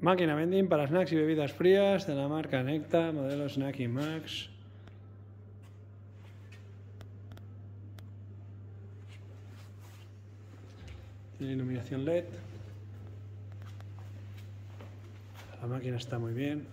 Máquina vending para snacks y bebidas frías de la marca Necta, modelo Snacky Max. Tiene iluminación LED. La máquina está muy bien.